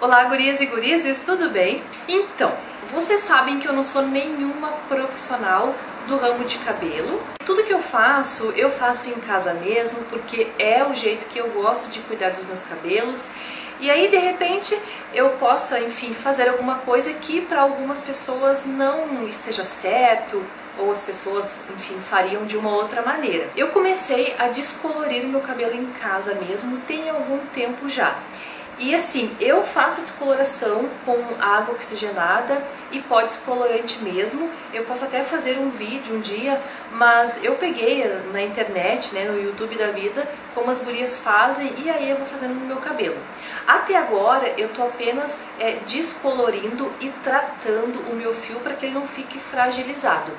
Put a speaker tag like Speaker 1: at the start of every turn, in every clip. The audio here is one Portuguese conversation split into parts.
Speaker 1: Olá, gurias e gurizes, tudo bem? Então, vocês sabem que eu não sou nenhuma profissional do ramo de cabelo. Tudo que eu faço, eu faço em casa mesmo, porque é o jeito que eu gosto de cuidar dos meus cabelos. E aí, de repente, eu possa, enfim, fazer alguma coisa que para algumas pessoas não esteja certo, ou as pessoas, enfim, fariam de uma outra maneira. Eu comecei a descolorir o meu cabelo em casa mesmo tem algum tempo já. E assim, eu faço descoloração com água oxigenada e pó descolorante mesmo. Eu posso até fazer um vídeo um dia, mas eu peguei na internet, né, no YouTube da vida, como as gurias fazem e aí eu vou fazendo no meu cabelo. Até agora eu tô apenas é, descolorindo e tratando o meu fio para que ele não fique fragilizado.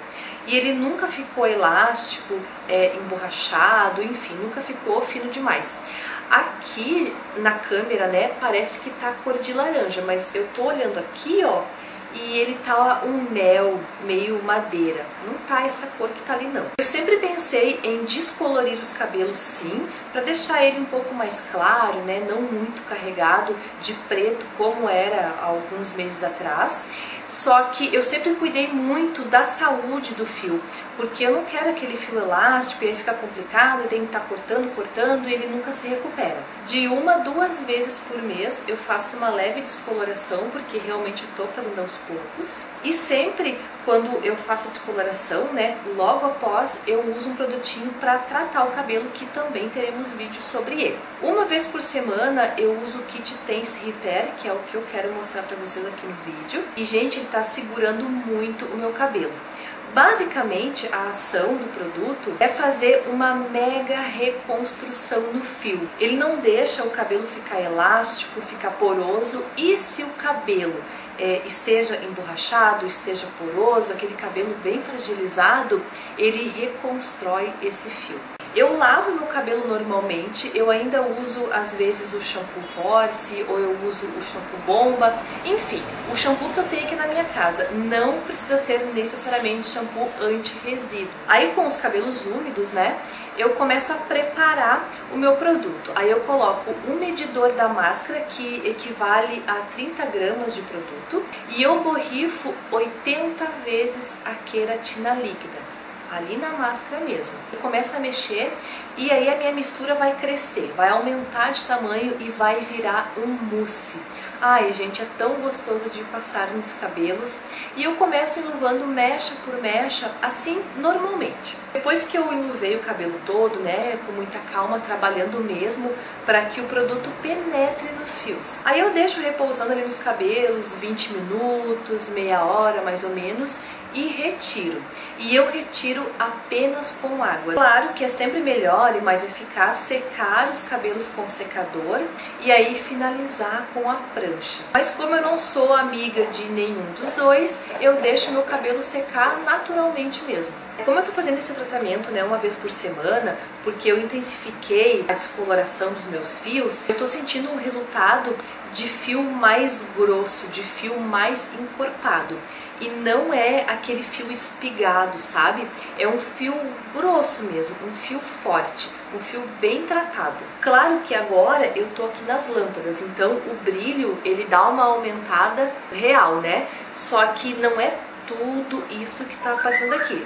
Speaker 1: E ele nunca ficou elástico, é, emborrachado, enfim, nunca ficou fino demais. Aqui na câmera, né, parece que tá cor de laranja, mas eu tô olhando aqui, ó, e ele tá um mel meio madeira. Não tá essa cor que tá ali não. Eu sempre pensei em descolorir os cabelos sim, para deixar ele um pouco mais claro, né, não muito carregado de preto como era alguns meses atrás. Só que eu sempre cuidei muito da saúde do fio, porque eu não quero aquele fio elástico e aí fica complicado, eu tenho que estar tá cortando, cortando e ele nunca se recupera. De uma, duas vezes por mês eu faço uma leve descoloração, porque realmente eu estou fazendo aos poucos. E sempre quando eu faço a descoloração, né, logo após eu uso um produtinho para tratar o cabelo, que também teremos vídeo sobre ele. Uma vez por semana eu uso o kit Tense Repair, que é o que eu quero mostrar para vocês aqui no vídeo. E gente, ele está segurando muito o meu cabelo. Basicamente, a ação do produto é fazer uma mega reconstrução no fio. Ele não deixa o cabelo ficar elástico, ficar poroso e se o cabelo é, esteja emborrachado, esteja poroso, aquele cabelo bem fragilizado, ele reconstrói esse fio. Eu lavo meu cabelo normalmente, eu ainda uso às vezes o shampoo Horse ou eu uso o shampoo Bomba, enfim, o shampoo que eu tenho minha casa não precisa ser necessariamente shampoo anti-resíduo. Aí com os cabelos úmidos, né, eu começo a preparar o meu produto. Aí eu coloco um medidor da máscara que equivale a 30 gramas de produto e eu borrifo 80 vezes a queratina líquida ali na máscara mesmo. Eu começo a mexer e aí a minha mistura vai crescer, vai aumentar de tamanho e vai virar um mousse. Ai, gente, é tão gostoso de passar nos cabelos. E eu começo enluvando mecha por mecha, assim, normalmente. Depois que eu enluvei o cabelo todo, né, com muita calma, trabalhando mesmo, para que o produto penetre nos fios. Aí eu deixo repousando ali nos cabelos 20 minutos, meia hora mais ou menos, e retiro. E eu retiro apenas com água. Claro que é sempre melhor e mais eficaz secar os cabelos com secador e aí finalizar com a prancha. Mas como eu não sou amiga de nenhum dos dois, eu deixo meu cabelo secar naturalmente mesmo. Como eu estou fazendo esse tratamento né, uma vez por semana, porque eu intensifiquei a descoloração dos meus fios, eu estou sentindo um resultado de fio mais grosso, de fio mais encorpado. E não é aquele fio espigado, sabe? É um fio grosso mesmo, um fio forte, um fio bem tratado. Claro que agora eu tô aqui nas lâmpadas, então o brilho ele dá uma aumentada real, né? Só que não é tudo isso que tá aparecendo aqui.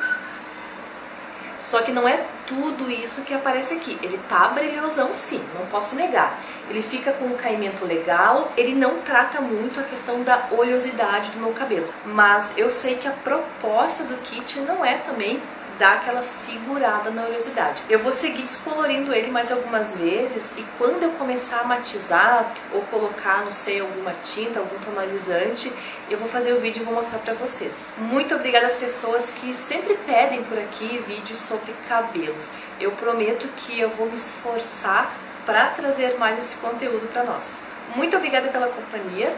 Speaker 1: Só que não é tudo isso que aparece aqui. Ele tá brilhosão sim, não posso negar. Ele fica com um caimento legal, ele não trata muito a questão da oleosidade do meu cabelo. Mas eu sei que a proposta do kit não é também dá aquela segurada na oleosidade. Eu vou seguir descolorindo ele mais algumas vezes e quando eu começar a matizar ou colocar, não sei, alguma tinta, algum tonalizante, eu vou fazer o vídeo e vou mostrar pra vocês. Muito obrigada às pessoas que sempre pedem por aqui vídeos sobre cabelos. Eu prometo que eu vou me esforçar para trazer mais esse conteúdo para nós. Muito obrigada pela companhia,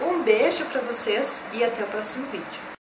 Speaker 1: um beijo para vocês e até o próximo vídeo.